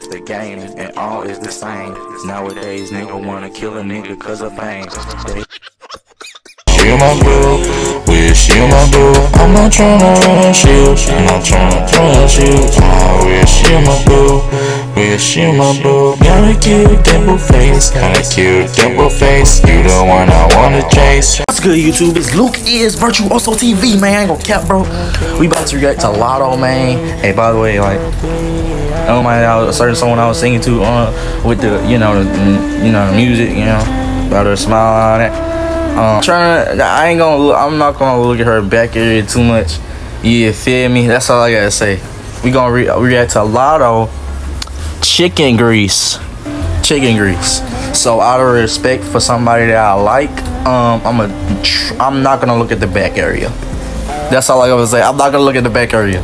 just a game, and all is the same. Nowadays, nigga wanna kill a nigga cause of fame. She my boo, wish she my boo. I'm not tryna rush you, I'm not tryna rush you. I wish she my boo, wish she my boo. Got a cute dimple face, got a cute dimple face. You the one I wanna chase. What's good, YouTube? It's Luke is Virtuoso TV, man. I ain't gonna cap, bro. We about to react to Latto, man. Hey, by the way, like, I don't mind a certain song I was singing to uh, with the, you know, the, you know, the music, you know, about her smile on it. Um, trying to, I ain't gonna, I'm not gonna look at her back area too much. Yeah, feel me? That's all I gotta say. We gonna re react to Latto chicken grease, chicken grease. So out of respect for somebody that I like, um, I'm a, tr- I'm not gonna look at the back area. That's all I gotta say. I'm not gonna look at the back area.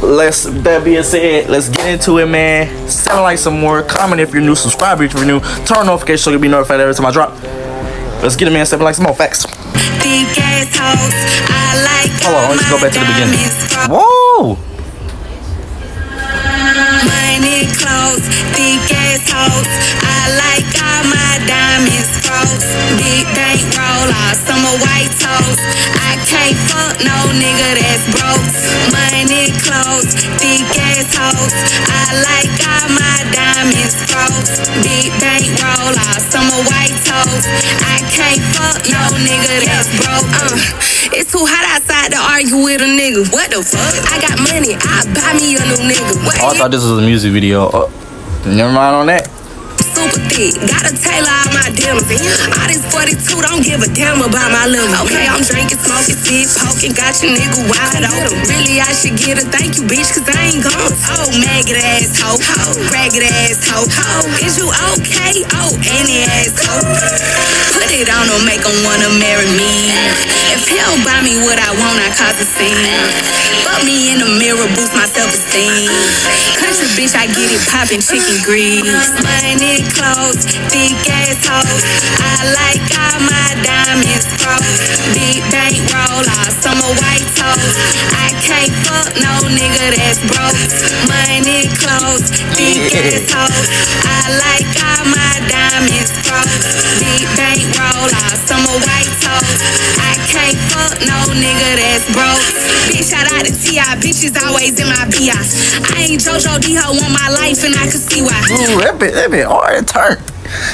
Let's that being said, let's get into it, man. Sound like some more. Comment if you're new, subscribe if you're new, turn on notifications so you'll be notified every time I drop. Let's get it, man. Seven like some more facts. Thick ass hoes. I like Hold on, let's go back to the beginning. Whoa! Thick ass hoes. I like all my diamonds froze. Big bank roller, summer white toes. I can't fuck no nigga that's broke. Money clothes, thick ass hoes. I like all my diamonds froze. Big bank roller, summer white toes. I can't fuck no nigga that's broke. Uh, it's too hot outside to argue with a nigga. What the fuck? I got money, I buy me a new nigga. What Oh, I thought this was a music video. Uh, never mind on that. Super thick. Gotta tailor all my deals. All this 42 don't give a damn about my liver. Okay, I'm drinking, smoking, sip, poking, got your nigga wide open. Really, I should get a thank you, bitch, cause I ain't gone. Oh, maggot ass hoe, hoe, ragged ass hoe, hoe. Is you okay? Oh, any ass hoe. Put it on him, make him wanna marry me. If he don't buy me what I want, I cause a scene. Fuck me in the mirror, boost my self-esteem. Country bitch, I get it poppin' chicken grease. Money clothes, thick ass hoes. I like all my diamonds froze. Big bank roller, summer white toes. I can't fuck no nigga that's broke. Money clothes, thick ass hoes. I like all my diamonds froze. Big bank roller, summer white toes. I can't fuck no nigga that's broke. Bitch, shout out to T.I. Bitches always in my BI. I ain't JoJo D-Ho on my life and I can see why. Ooh, that bit, that bit hard turn.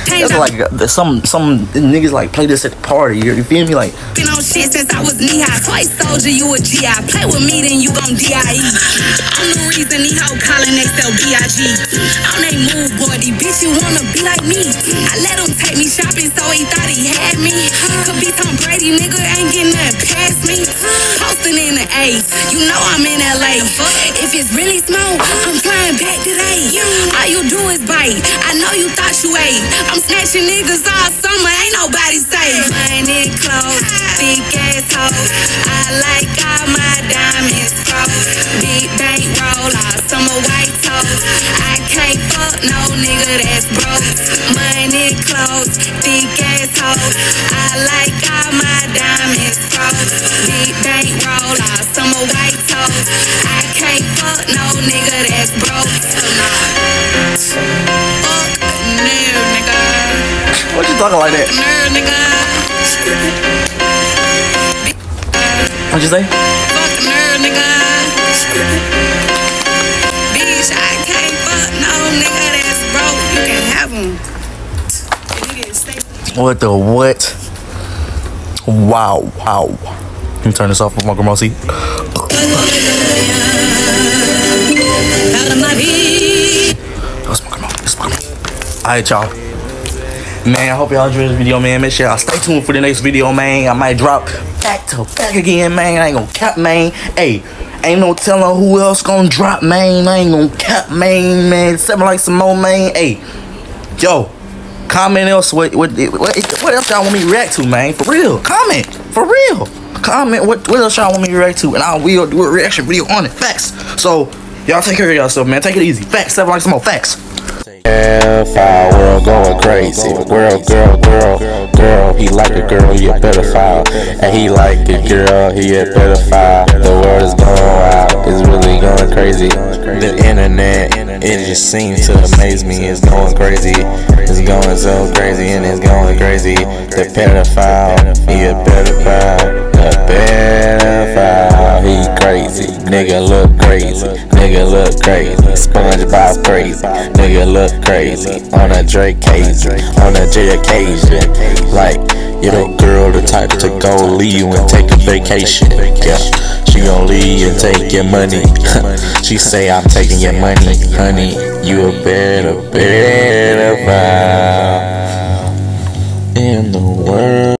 That's like uh, some some niggas like play this at the party. You, you feel me? Like been on shit since I was knee high. Toy soldier, you a GI. Play with me, then you gon' DIE. I'm the reason these hoe calling themselves B.I.G. I'm they move, boy. These bitch, you wanna be like me. I let him take me shopping, so he thought he had me. Could be Tom Brady, nigga, ain't getting nothing past me. Posting in the A, you know I'm in LA. If it's really smoke, I'm flying back today. All you do is bite. I know you thought you ate. I'm snatching niggas all summer, ain't nobody safe. Money clothes, big ass hoes. I like all my diamonds froze. Big bank roller, summer white toes. I can't no nigga that's broke. Money clothes, hoes. I like all my diamonds froze. Big bank roller, summer white toes. I can't fuck no nigga that's broke. Fuck no, nigga. what you talking like that? Nerd, nigga. What you say? Fuck nerd, nigga. Bitch, I can't fuck no nigga that's broke. You can stay What the what? Wow, wow. Let me turn this off with my grandma seat. Alright, y'all. Man, I hope y'all enjoyed this video, man. Make sure y'all stay tuned for the next video, man. I might drop back to back again, man. I ain't gonna cap, man. Hey, ain't no telling who else gonna drop, man. I ain't gonna cap, man, man. Seven like some more, man. Hey, yo, comment else. What, what, what, what else y'all want me to react to, man? For real, comment. For real, comment. What, what else y'all want me to react to, and I will do a reaction video on it. Facts. So, y'all take care of yourself, man. Take it easy. Facts. Seven like some more. Facts. say pedophile world going crazy. Girl, girl, girl, girl. He like a girl, he a pedophile. And he like a girl, he a pedophile. The world is going wild, it's really going crazy. The internet, it just seems to amaze me. It's going crazy, it's going so crazy, and it's going crazy. The pedophile, he a pedophile. The pedophile, he crazy. Nigga look crazy, nigga look crazy. SpongeBob crazy, nigga look crazy. On a Drake occasion, on a J occasion. Like, you know, girl, the type to go leave you and take a vacation. Yeah, she gon' leave and take your money. she say, I'm taking your money, honey. You a better, better file. In